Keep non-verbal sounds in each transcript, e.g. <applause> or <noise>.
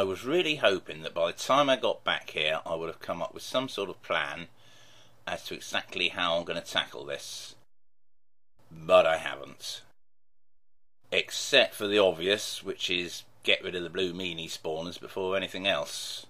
I was really hoping that by the time I got back here, I would have come up with some sort of plan as to exactly how I'm going to tackle this. But I haven't. Except for the obvious, which is get rid of the blue meanie spawners before anything else.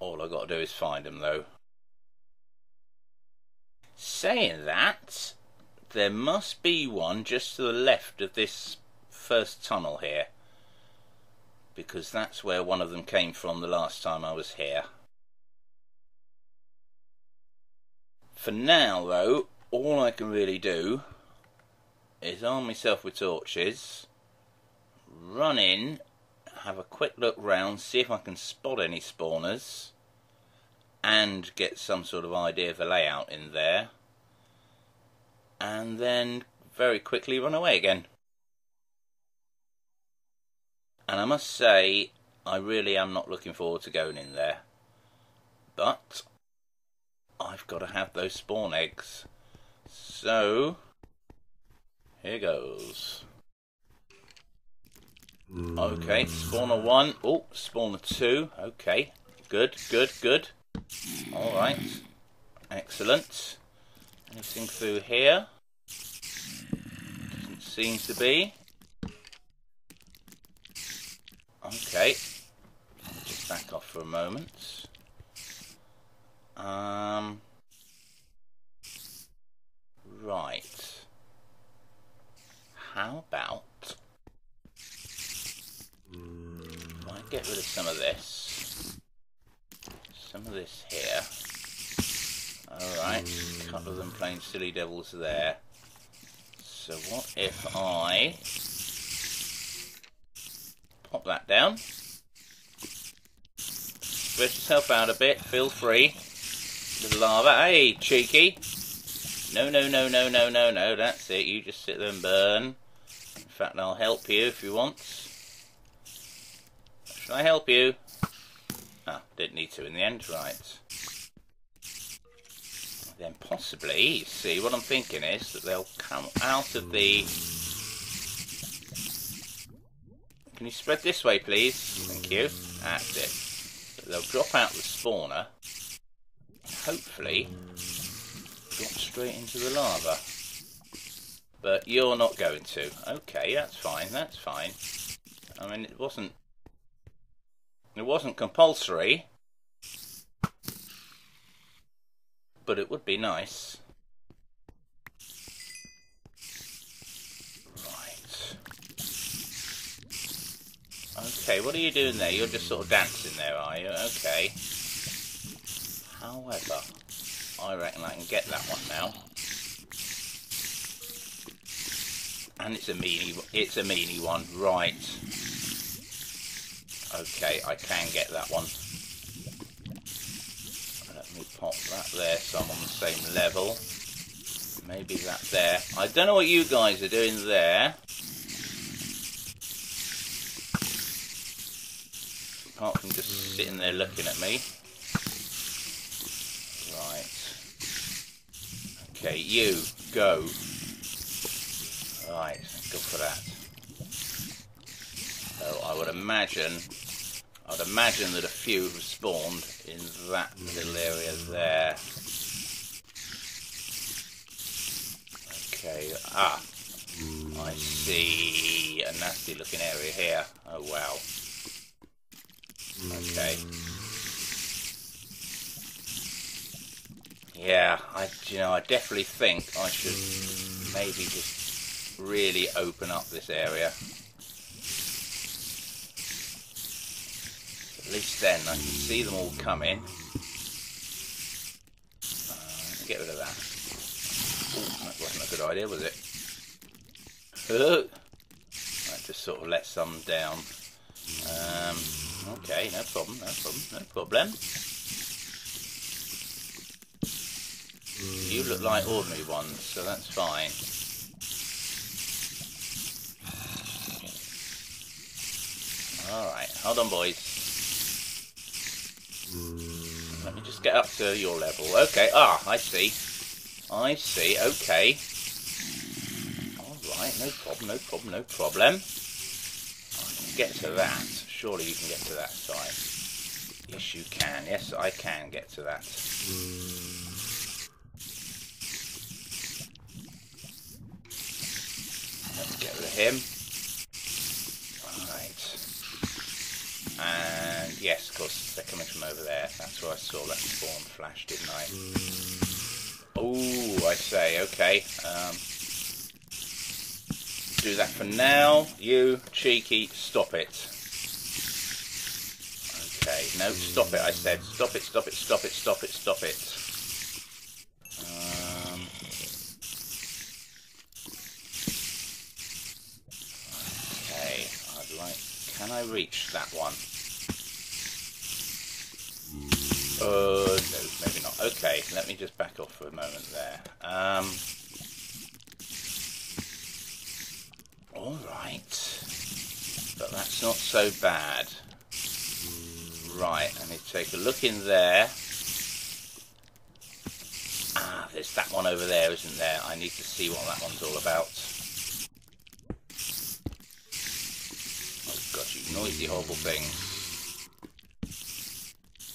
All I've got to do is find them, though. Saying that, there must be one just to the left of this first tunnel here. Because that's where one of them came from the last time I was here. For now, though, all I can really do is arm myself with torches, run in, have a quick look round, see if I can spot any spawners, and get some sort of idea of the layout in there, and then very quickly run away again. And I must say, I really am not looking forward to going in there. But, I've got to have those spawn eggs. So, here goes. Okay, spawner one. Oh, spawner two. Okay, good, good, good. Alright, excellent. Anything through here? Doesn't seem to be. Okay, just back off for a moment. Um, right. How about I get rid of some of this, some of this here. Alright, a couple of them playing silly devils there. So what if I pop that down? Spread yourself out a bit, feel free. Little lava, hey cheeky! No, no, no, no, no, no, no, that's it, you just sit there and burn. In fact, I'll help you if you want. Shall I help you? Ah, didn't need to in the end, right. Then possibly, see, what I'm thinking is that they'll come out of the... Can you spread this way, please? Thank you. That's it. They'll drop out the spawner. Hopefully, drop straight into the lava. But you're not going to. Okay, that's fine, that's fine. I mean, it wasn't... It wasn't compulsory. But it would be nice. Right. Okay, what are you doing there? You're just sort of dancing there, are you? Okay. However, I reckon I can get that one now. And it's a meanie, it's a meanie one, right. Okay, I can get that one. Let me pop that there so I'm on the same level. Maybe that there. I don't know what you guys are doing there. Apart from just sitting there looking at me. Right. Okay, you, go. Right, go for that. So I would imagine, I'd imagine that a few have spawned in that little area there. Okay, ah, I see a nasty looking area here. Oh wow. Okay. Yeah, I you know I definitely think I should maybe just really open up this area. At least then I can see them all coming. Uh, get rid of that. Ooh, that wasn't a good idea, was it? Look, <laughs> that just sort of let some down. Um, okay, no problem, no problem, no problem. You look like ordinary ones, so that's fine. Alright, hold on boys. Let me just get up to your level. Okay, ah, I see. I see, okay. Alright, no problem, no problem, no problem. Get to that. Surely you can get to that side. Yes, you can. Yes, I can get to that. Let's get rid of him. Right. And yes, of course, they're coming from over there. That's where I saw that spawn flash, didn't I? Oh, I say, okay. Um, do that for now. You, cheeky, stop it. Okay, no, stop it, I said. Stop it, stop it, stop it, stop it, stop it. Um, okay. Can I reach that one? Uh, no, maybe not. Okay, let me just back off for a moment there. Um, Alright. But that's not so bad. Right, let me take a look in there. Ah, there's that one over there, isn't there? I need to see what that one's all about. Oh god, you noisy horrible thing.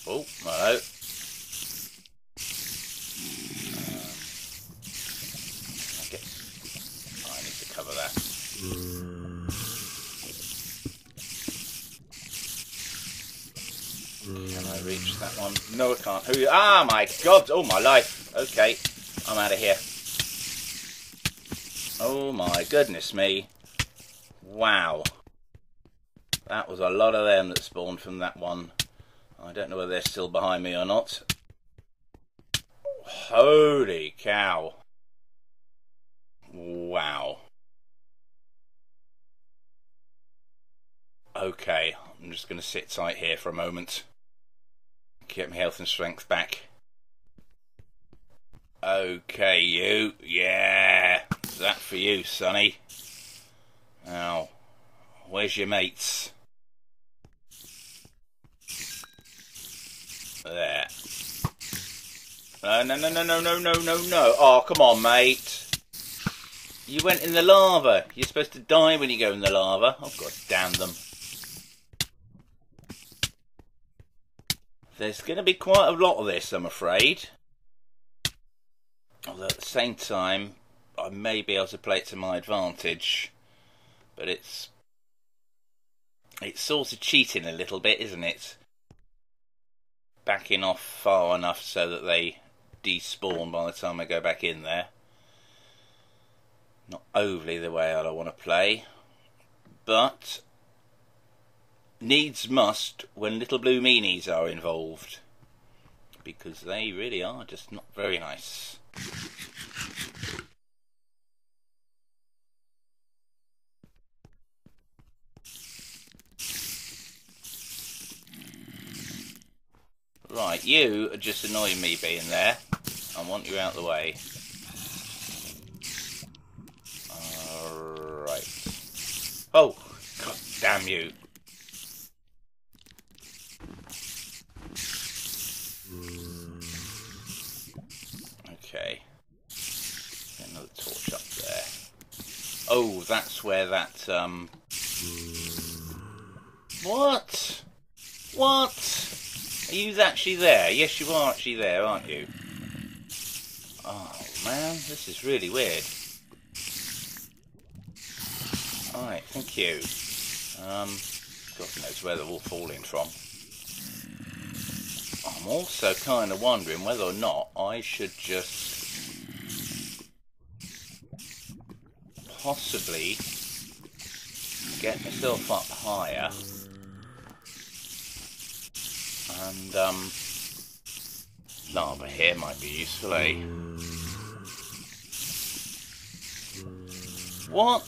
Oh, hello. Reach that one. No, I can't. Who? Ah, my God! Oh my life. Okay, I'm out of here. Oh my goodness me! Wow, that was a lot of them that spawned from that one. I don't know whether they're still behind me or not. Holy cow! Wow. Okay, I'm just going to sit tight here for a moment. Get my health and strength back. Okay, you. Yeah. That for you, Sonny. Now, where's your mates? There. No, no, no, no, no, no, no, no, no. Oh, come on, mate. You went in the lava. You're supposed to die when you go in the lava. Oh, God damn them. There's going to be quite a lot of this, I'm afraid. Although at the same time, I may be able to play it to my advantage. But it's... It's sort of cheating a little bit, isn't it? Backing off far enough so that they despawn by the time I go back in there. Not overly the way I want to play. But needs must when little blue meanies are involved because they really are just not very nice. Right, you are just annoying me being there. I want you out of the way. Alright. Oh, god damn you. Oh, that's where that, um... What? What? Are you actually there? Yes, you are actually there, aren't you? Oh, man, this is really weird. Alright, thank you. Um, God knows where they're all falling from. I'm also kind of wondering whether or not I should just possibly get myself up higher and um, lava here might be useful, eh? What?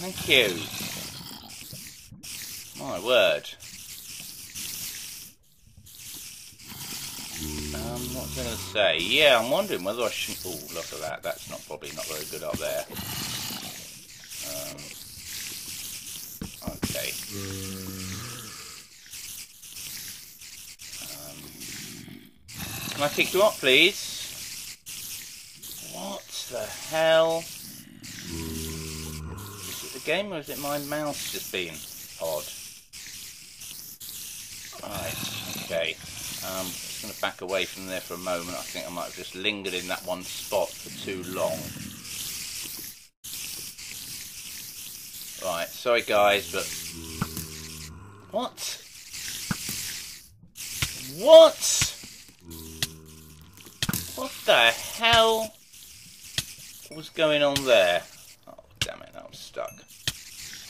Thank you. My word. What was I going to say? Yeah, I'm wondering whether I should... Oh, look at that. That's not probably not very good up there. Um, okay. Um, can I pick you up, please? What the hell? Is it the game, or is it my mouse just being odd? Right, okay. Um, going to back away from there for a moment. I think I might have just lingered in that one spot for too long. Right, sorry guys, but... What? What? What the hell was going on there? Oh, damn it, I was stuck.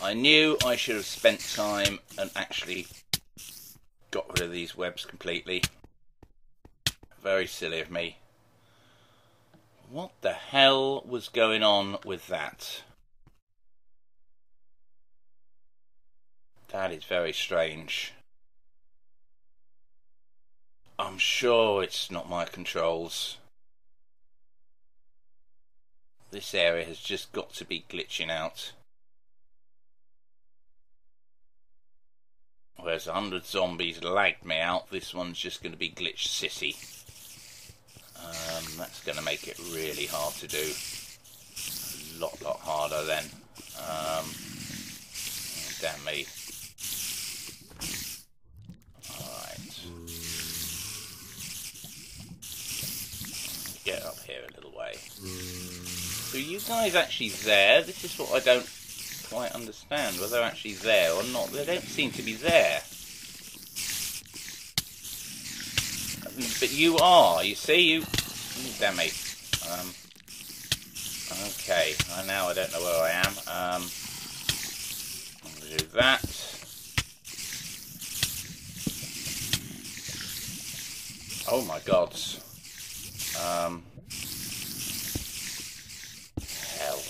I knew I should have spent time and actually got rid of these webs completely. Very silly of me. What the hell was going on with that? That is very strange. I'm sure it's not my controls. This area has just got to be glitching out. Whereas 100 zombies lagged me out, this one's just going to be glitch city. Um, that's going to make it really hard to do. A lot, lot harder then. Um, damn me. Alright. Get up here a little way. So you guys actually there? This is what I don't quite understand, whether they're actually there or not. They don't seem to be there. But you are, you see, you... Damn me. Um, okay, now I don't know where I am. Um, I'm going to do that. Oh my gods. Um, hell.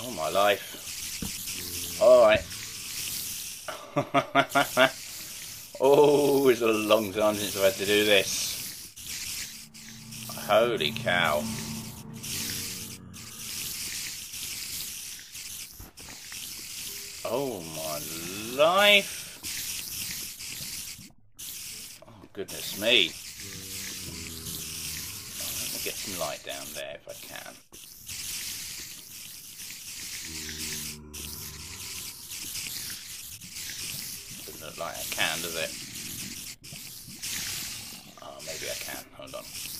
Oh my life. Alright. <laughs> oh, it's a long time since I've had to do this. Holy cow. Oh my life. Oh goodness me. Let me get some light down there if I can. Doesn't look like I can, does it? Oh, maybe I can. Hold on.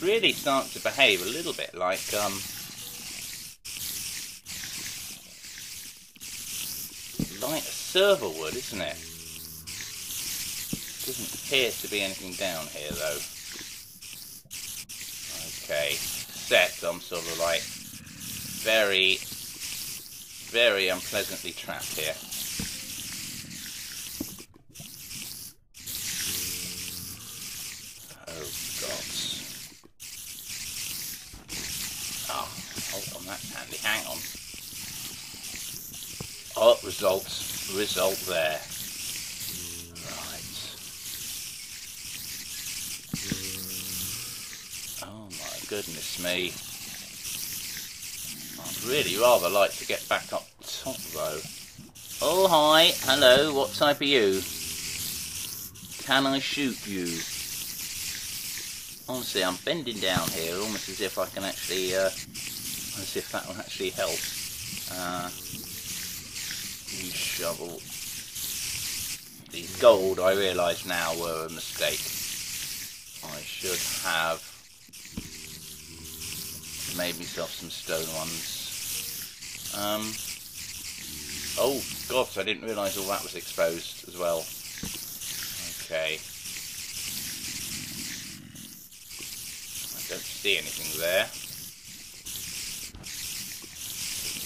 Really starting to behave a little bit like, um, like a server would, isn't it? Doesn't appear to be anything down here, though. Okay, set, I'm sort of like very, very unpleasantly trapped here. hang on. Oh, results, result there. Right. Oh my goodness me. I'd really rather like to get back up top though. Oh hi, hello, what type are you? Can I shoot you? Honestly, I'm bending down here almost as if I can actually uh, see if that will actually help. Uh, shovel. These gold, I realise now, were a mistake. I should have made myself some stone ones. Um, oh, gosh, I didn't realise all that was exposed as well. Okay. I don't see anything there.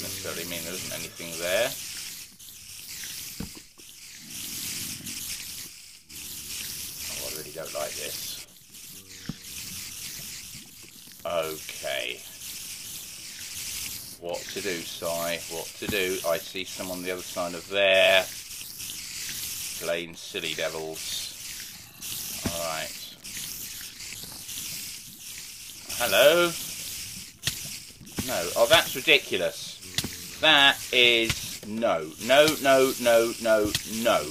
necessarily mean there isn't anything there. Really don't like this. Okay. What to do, Si? What to do? I see some on the other side of there. Plain silly devils. Alright. Hello? No. Oh, that's ridiculous. That is no, no, no, no, no, no.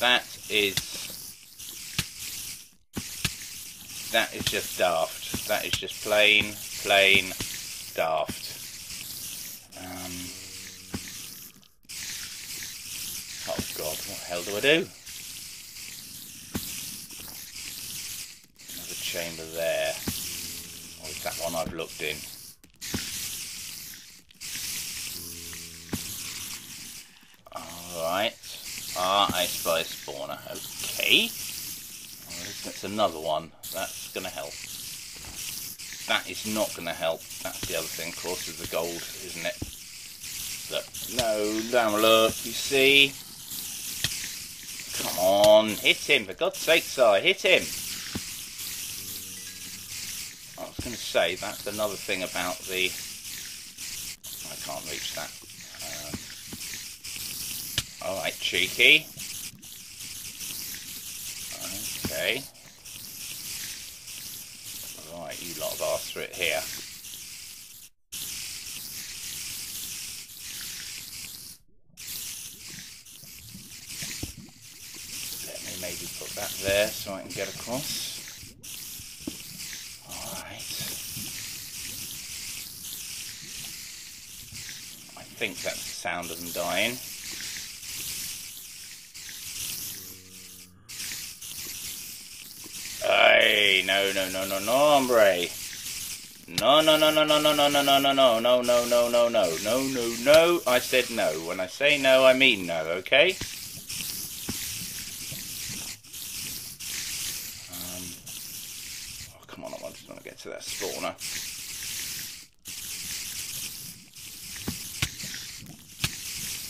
That is that is just daft. That is just plain, plain daft. Um, oh God, what the hell do I do? Another chamber there. Or is that one I've looked in? Alright. Ah, I spy spawner. Okay. That's another one. That's going to help. That is not going to help. That's the other thing, of course, with the gold, isn't it? Look. No, don't look. You see? Come on. Hit him. For God's sake, sir. Hit him. I was going to say, that's another thing about the... I can't reach that. Uh, Alright, cheeky. Okay. Right, you lot have asked for it here. Let me maybe put that there so I can get across. Alright. I think that's the sound of them dying. No, no, no, no, no, hombre. No, no, no, no, no, no, no, no, no, no, no, no, no, no, no, no, no, no, no. I said no. When I say no, I mean no, okay? Um, oh, come on, I just want to get to that spawner.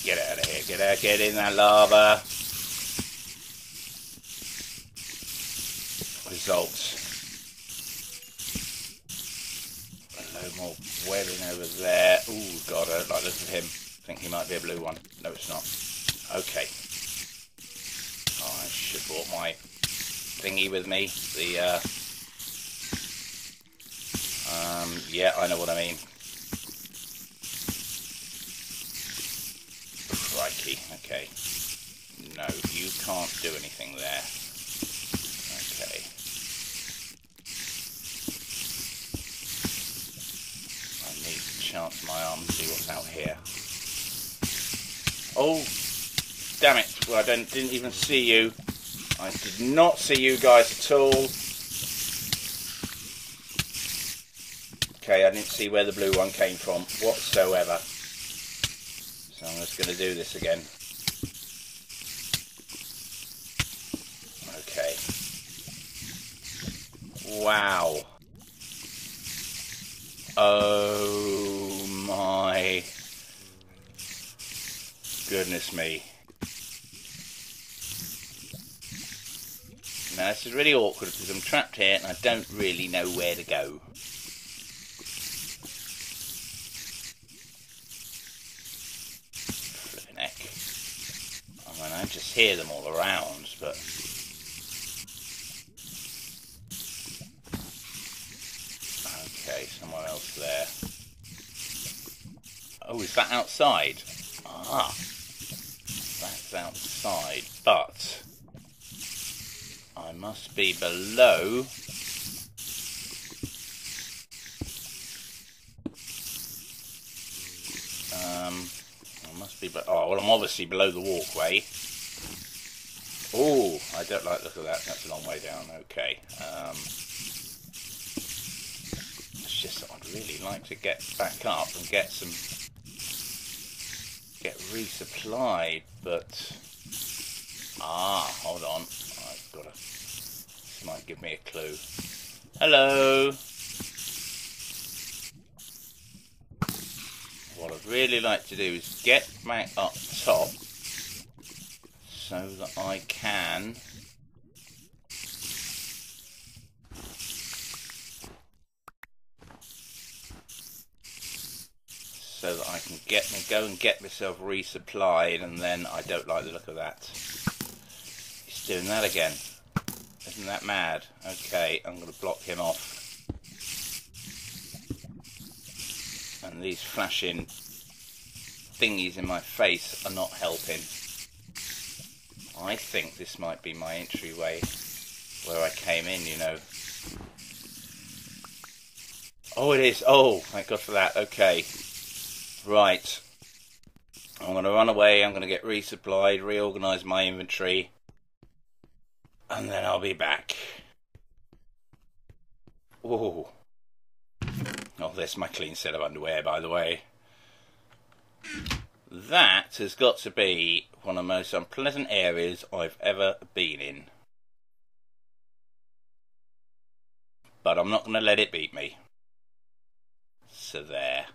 Get out of here, get out, get in that lava. Results. Over there. Oh god, I don't like this at him. I think he might be a blue one. No, it's not. Okay. Oh, I should have brought my thingy with me. The, uh... Um, yeah, I know what I mean. Crikey, okay. No, you can't do anything there. Chance my arm and see what's out here. Oh, damn it. Well, I didn't, didn't even see you. I did not see you guys at all. Okay, I didn't see where the blue one came from whatsoever. So I'm just going to do this again. Okay. Wow. Oh goodness me. Now this is really awkward because I'm trapped here and I don't really know where to go. Flipping heck. I mean I just hear them all around but Okay, somewhere else there. Oh, is that outside? Ah, outside, but I must be below Um, I must be, oh, well, I'm obviously below the walkway. Oh, I don't like the look of that. That's a long way down. Okay. Um, just that I'd really like to get back up and get some resupplied, but ah, hold on, I've got a this might give me a clue. Hello. What I'd really like to do is get back up top so that I can so that I can get me go and get myself resupplied and then I don't like the look of that. He's doing that again. Isn't that mad? Okay, I'm going to block him off. And these flashing thingies in my face are not helping. I think this might be my entryway where I came in, you know. Oh, it is. Oh, thank God for that. Okay. Right. I'm going to run away. I'm going to get resupplied, reorganize my inventory, and then I'll be back. Oh. Oh, there's my clean set of underwear, by the way. That has got to be one of the most unpleasant areas I've ever been in. But I'm not going to let it beat me. So there.